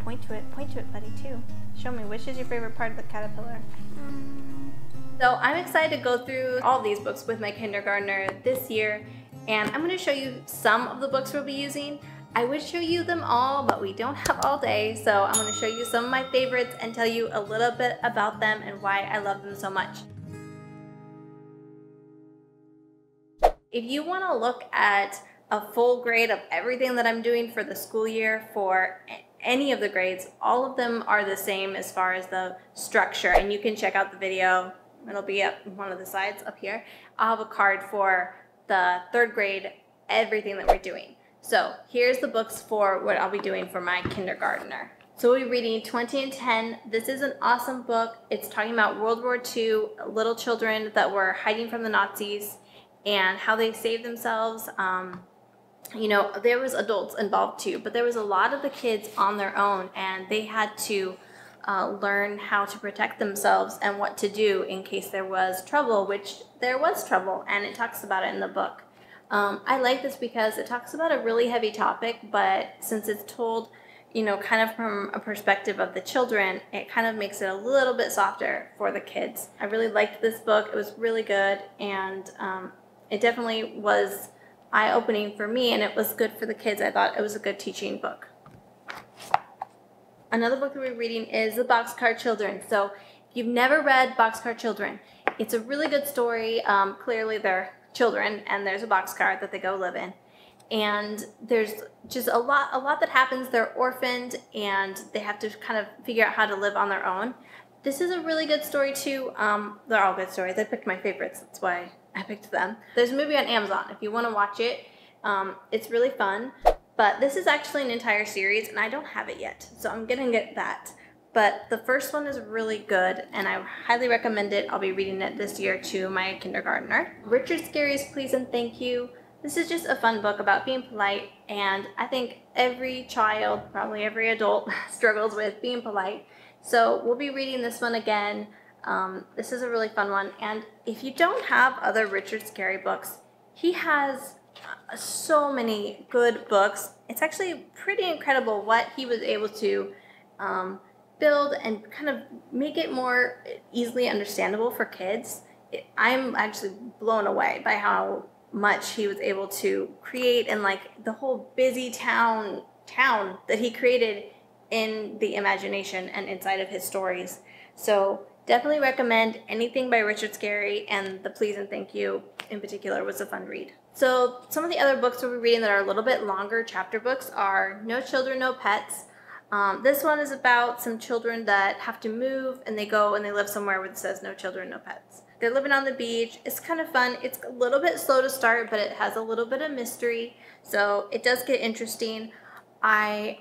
point to it. Point to it, buddy, too. Show me, which is your favorite part of the caterpillar? So I'm excited to go through all these books with my kindergartner this year, and I'm going to show you some of the books we'll be using. I would show you them all, but we don't have all day, so I'm going to show you some of my favorites and tell you a little bit about them and why I love them so much. If you want to look at a full grade of everything that I'm doing for the school year for any of the grades, all of them are the same as far as the structure, and you can check out the video It'll be up one of the sides up here. I'll have a card for the third grade, everything that we're doing. So here's the books for what I'll be doing for my kindergartner. So we'll be reading 20 and 10. This is an awesome book. It's talking about World War II, little children that were hiding from the Nazis and how they saved themselves. Um, you know, there was adults involved too, but there was a lot of the kids on their own and they had to uh, learn how to protect themselves and what to do in case there was trouble, which there was trouble, and it talks about it in the book. Um, I like this because it talks about a really heavy topic, but since it's told, you know, kind of from a perspective of the children, it kind of makes it a little bit softer for the kids. I really liked this book. It was really good, and um, it definitely was eye opening for me, and it was good for the kids. I thought it was a good teaching book another book that we're reading is The Boxcar Children. So if you've never read Boxcar Children, it's a really good story. Um, clearly they're children and there's a boxcar that they go live in. And there's just a lot, a lot that happens. They're orphaned and they have to kind of figure out how to live on their own. This is a really good story too. Um, they're all good stories. I picked my favorites. That's why I picked them. There's a movie on Amazon if you want to watch it. Um, it's really fun. But this is actually an entire series, and I don't have it yet, so I'm gonna get that. But the first one is really good, and I highly recommend it. I'll be reading it this year to my kindergartner. Richard Scarry's Please and Thank You. This is just a fun book about being polite, and I think every child, probably every adult, struggles with being polite. So we'll be reading this one again. Um, this is a really fun one, and if you don't have other Richard Scarry books, he has so many good books. It's actually pretty incredible what he was able to um, build and kind of make it more easily understandable for kids. I'm actually blown away by how much he was able to create and like the whole busy town town that he created in the imagination and inside of his stories. So definitely recommend anything by Richard Scarry and the Please and Thank You in particular was a fun read. So some of the other books we'll be reading that are a little bit longer chapter books are No Children, No Pets. Um, this one is about some children that have to move and they go and they live somewhere where it says no children, no pets. They're living on the beach. It's kind of fun. It's a little bit slow to start, but it has a little bit of mystery. So it does get interesting. I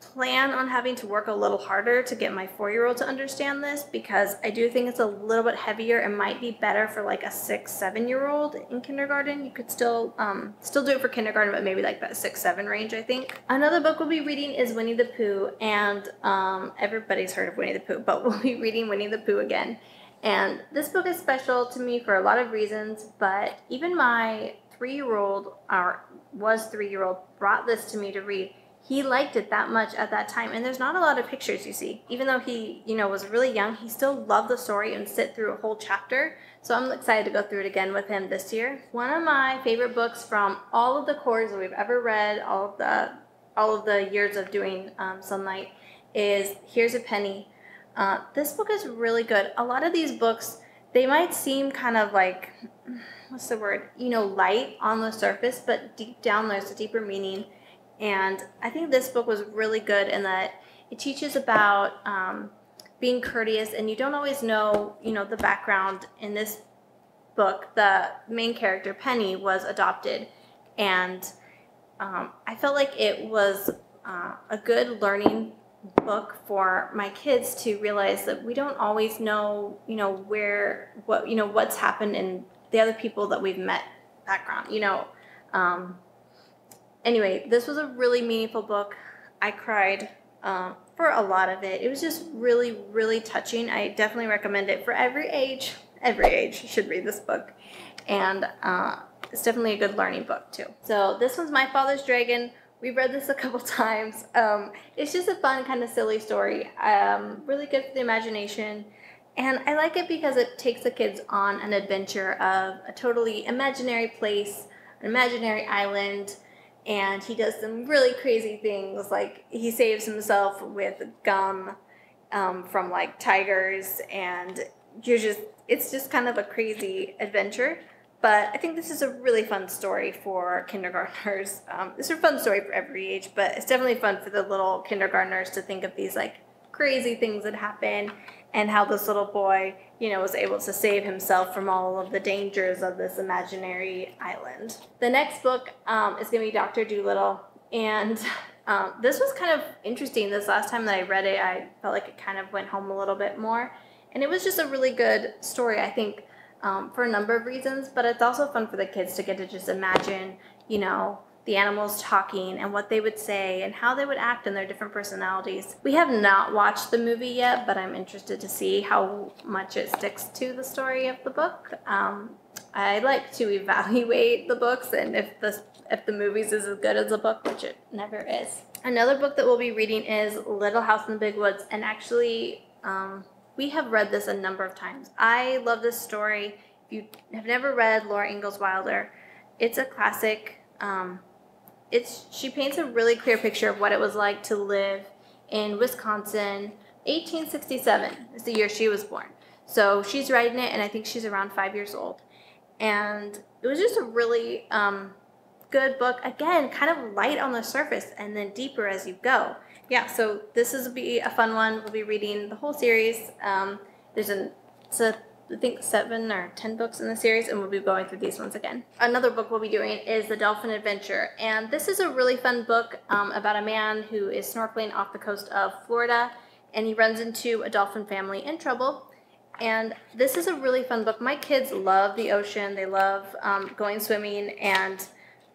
plan on having to work a little harder to get my four-year-old to understand this because I do think it's a little bit heavier and might be better for like a six, seven-year-old in kindergarten. You could still um, still do it for kindergarten, but maybe like that six, seven range, I think. Another book we'll be reading is Winnie the Pooh, and um, everybody's heard of Winnie the Pooh, but we'll be reading Winnie the Pooh again. And this book is special to me for a lot of reasons, but even my three-year-old, or was three-year-old, brought this to me to read he liked it that much at that time. And there's not a lot of pictures you see. Even though he you know was really young he still loved the story and sit through a whole chapter. So i'm excited to go through it again with him this year. One of my favorite books from all of the cores that we've ever read all of the all of the years of doing um, Sonlight is here's a penny. Uh, this book is really good. A lot of these books they might seem kind of like what's the word you know light on the surface but deep down there's a deeper meaning and I think this book was really good in that it teaches about um, being courteous, and you don't always know, you know, the background in this book. The main character, Penny, was adopted, and um, I felt like it was uh, a good learning book for my kids to realize that we don't always know, you know, where what you know what's happened in the other people that we've met background. You know. Um, anyway, this was a really meaningful book. I cried uh, for a lot of it. It was just really, really touching. I definitely recommend it for every age. Every age should read this book. And uh, it's definitely a good learning book too. So this one's My Father's Dragon, We've read this a couple times. Um, it's just a fun, kind of silly story. Um, really good for the imagination. And I like it because it takes the kids on an adventure of a totally imaginary place, an imaginary island, and he does some really crazy things. Like he saves himself with gum um, from like tigers, and you're just, it's just kind of a crazy adventure. But I think this is a really fun story for kindergartners. Um, it's a fun story for every age, but it's definitely fun for the little kindergartners to think of these like crazy things that happen and how this little boy, you know, was able to save himself from all of the dangers of this imaginary island. The next book um, is going to be Dr. Dolittle, and um, this was kind of interesting. This last time that I read it, I felt like it kind of went home a little bit more, and it was just a really good story. I think um, for a number of reasons, but it's also fun for the kids to get to just imagine, you know, the animals talking and what they would say and how they would act in their different personalities. We have not watched the movie yet, but I'm interested to see how much it sticks to the story of the book. Um, I like to evaluate the books and if the if the movies is as good as the book, which it never is. Another book that we'll be reading is Little House in the Big Woods, and actually. Um, we have read this a number of times. I love this story. If you have never read Laura Ingalls Wilder, it's a classic. Um, it's she paints a really clear picture of what it was like to live in Wisconsin. 1867 is the year she was born. So she's writing it, and I think she's around five years old. And it was just a really um, good book. Again, kind of light on the surface and then deeper as you go yeah, so this is be a fun one. We'll be reading the whole series. Um, there's an, it's a, I think seven or ten books in the series, and we'll be going through these ones again. Another book we'll be doing is The Dolphin Adventure, and this is a really fun book um, about a man who is snorkeling off the coast of Florida, and he runs into a dolphin family in trouble. And this is a really fun book. My kids love the ocean. They love um, going swimming and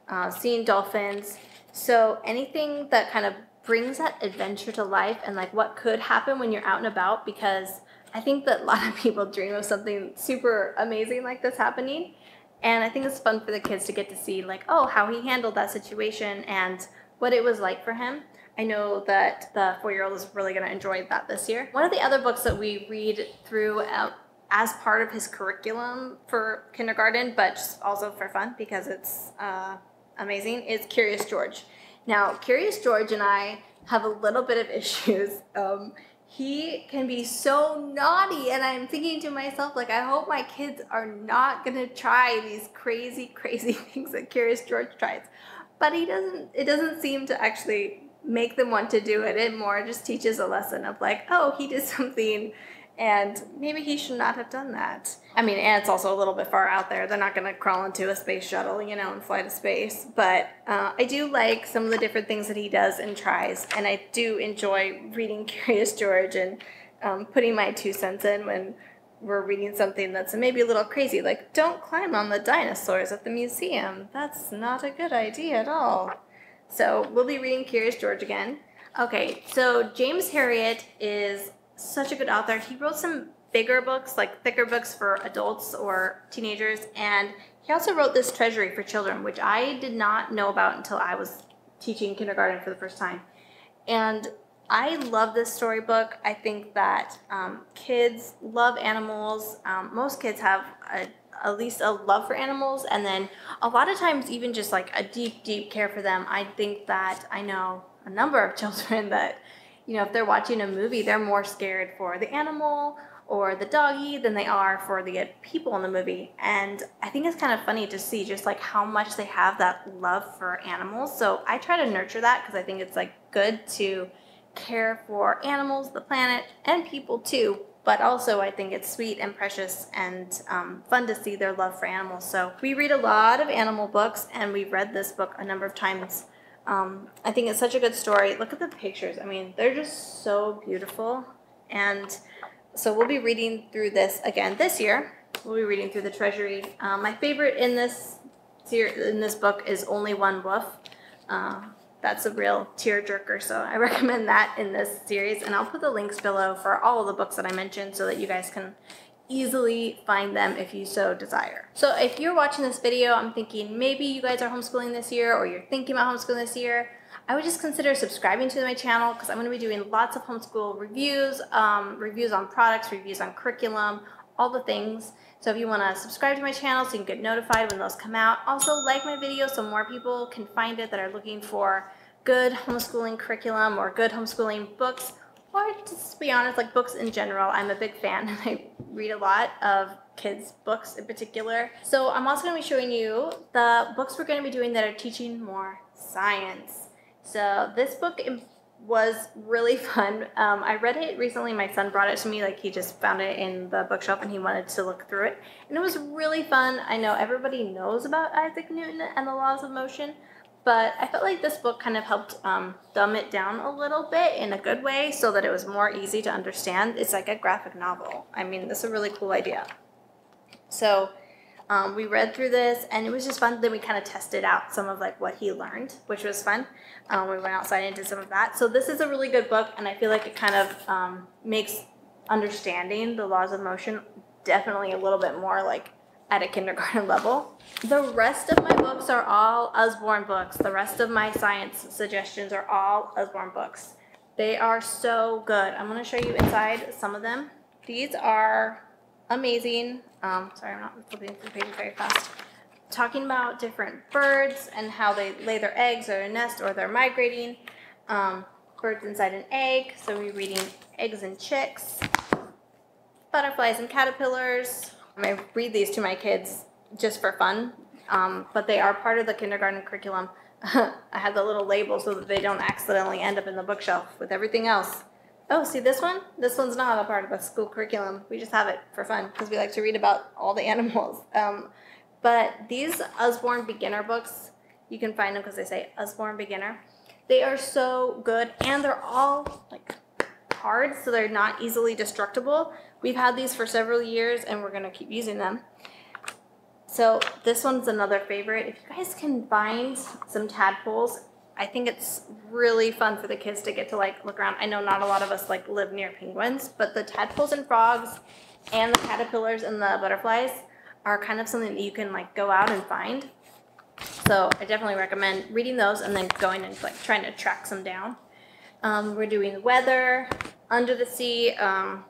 uh, seeing dolphins. So anything that kind of brings that adventure to life and like what could happen when you're out and about because I think that a lot of people dream of something super amazing like this happening. And I think it's fun for the kids to get to see like, oh, how he handled that situation and what it was like for him. I know that the four-year-old is really going to enjoy that this year. One of the other books that we read through uh, as part of his curriculum for kindergarten, but just also for fun because it's uh, amazing, is Curious George. Now, Curious George and I have a little bit of issues. Um, he can be so naughty, and I'm thinking to myself, like, I hope my kids are not gonna try these crazy, crazy things that Curious George tries. But he doesn't. It doesn't seem to actually make them want to do it. It more just teaches a lesson of like, oh, he did something and maybe he should not have done that. I mean, and it's also a little bit far out there. They're not going to crawl into a space shuttle, you know, and fly to space. But uh, I do like some of the different things that he does and tries. And I do enjoy reading Curious George and um, putting my two cents in when we're reading something that's maybe a little crazy. Like, don't climb on the dinosaurs at the museum. That's not a good idea at all. So we'll be reading Curious George again. Okay, so James Herriot is such a good author. He wrote some bigger books, like thicker books for adults or teenagers, and he also wrote this Treasury for Children, which I did not know about until I was teaching kindergarten for the first time. And I love this storybook. I think that um, kids love animals. Um, most kids have a, at least a love for animals, and then a lot of times, even just like a deep, deep care for them. I think that I know a number of children that you know, if they're watching a movie, they're more scared for the animal or the doggy than they are for the people in the movie. And I think it's kind of funny to see just like how much they have that love for animals. So I try to nurture that because I think it's like good to care for animals, the planet, and people too. But also, I think it's sweet and precious and um, fun to see their love for animals. So, we read a lot of animal books, and we've read this book a number of times um, I think it's such a good story. Look at the pictures. I mean, they're just so beautiful. And so we'll be reading through this again this year. We'll be reading through the Treasury. Um, my favorite in this in this book is Only One Woof. Uh, that's a real tearjerker, so I recommend that in this series. And I'll put the links below for all of the books that I mentioned so that you guys can easily find them if you so desire. So if you're watching this video, I'm thinking maybe you guys are homeschooling this year or you're thinking about homeschooling this year. I would just consider subscribing to my channel because I'm going to be doing lots of homeschool reviews, um, reviews on products, reviews on curriculum, all the things. So if you want to subscribe to my channel so you can get notified when those come out. Also like my video so more people can find it that are looking for good homeschooling curriculum or good homeschooling books or just to be honest, like books in general, I'm a big fan and I read a lot of kids' books in particular. So I'm also going to be showing you the books we're going to be doing that are teaching more science. So this book was really fun. Um, I read it recently. My son brought it to me. Like he just found it in the bookshelf and he wanted to look through it. And it was really fun. I know everybody knows about Isaac Newton and the laws of motion, but I felt like this book kind of helped um, dumb it down a little bit in a good way so that it was more easy to understand. It's like a graphic novel. I mean, this is a really cool idea. So um, we read through this and it was just fun. Then we kind of tested out some of like what he learned, which was fun. Um, we went outside and did some of that. So this is a really good book and I feel like it kind of um, makes understanding the laws of motion definitely a little bit more like at a kindergarten level. The rest of my books are all Usborne books. The rest of my science suggestions are all Usborne books. They are so good. I'm going to show you inside some of them. These are amazing. Um, sorry, I'm not flipping through pages very fast. Talking about different birds and how they lay their eggs or nest or they're migrating. Um, birds inside an egg. So we're reading eggs and chicks. Butterflies and caterpillars. I read these to my kids just for fun, um, but they are part of the kindergarten curriculum. I had the little label so that they don't accidentally end up in the bookshelf with everything else. Oh, see this one? This one's not a part of the school curriculum. We just have it for fun because we like to read about all the animals. Um, but these Usborne beginner books, you can find them because they say Usborne beginner. They are so good and they're all like hard so they're not easily destructible. We've had these for several years and we're to keep using them. So this one's another favorite. If you guys can find some tadpoles, I think it's really fun for the kids to get to like look around. I know not a lot of us like live near penguins, but the tadpoles and frogs and the caterpillars and the butterflies are kind of something that you can like go out and find. So I definitely recommend reading those and then going and like trying to track some down. Um, we're doing weather, under the sea. Um,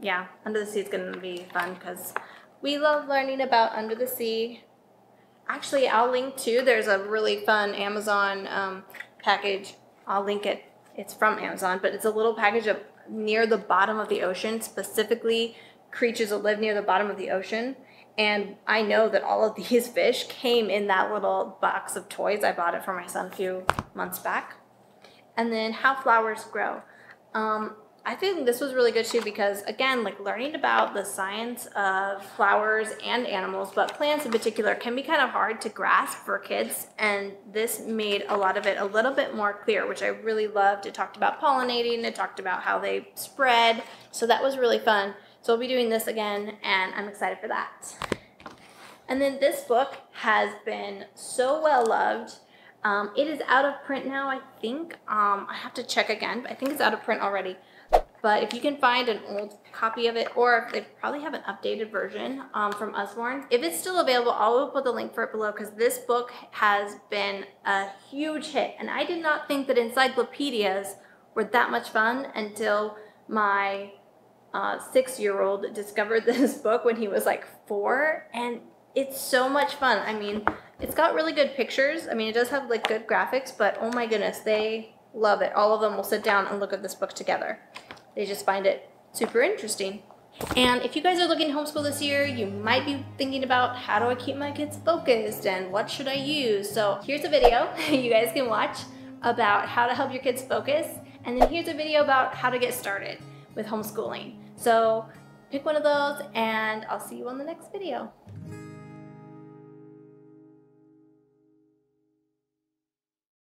yeah, under the sea is going to be fun because we love learning about under the sea. Actually, I'll link to, there's a really fun Amazon um, package. I'll link it. It's from Amazon, but it's a little package of near the bottom of the ocean, specifically creatures that live near the bottom of the ocean. And I know that all of these fish came in that little box of toys. I bought it for my son a few months back. And then how flowers grow. Um, I think this was really good too because again, like learning about the science of flowers and animals, but plants in particular can be kind of hard to grasp for kids. And this made a lot of it a little bit more clear, which I really loved. It talked about pollinating, it talked about how they spread. So that was really fun. So I'll be doing this again and I'm excited for that. And then this book has been so well loved. Um, it is out of print now, I think. Um, I have to check again, but I think it's out of print already. But if you can find an old copy of it, or they probably have an updated version um, from Usborne, if it's still available, I will put the link for it below because this book has been a huge hit. And I did not think that encyclopedias were that much fun until my uh, six-year-old discovered this book when he was like four. And it's so much fun. I mean, it's got really good pictures. I mean, it does have like good graphics, but oh my goodness, they love it. All of them will sit down and look at this book together. They just find it super interesting. And if you guys are looking to homeschool this year, you might be thinking about how do I keep my kids focused and what should I use? So here's a video you guys can watch about how to help your kids focus. And then here's a video about how to get started with homeschooling. So pick one of those and I'll see you on the next video.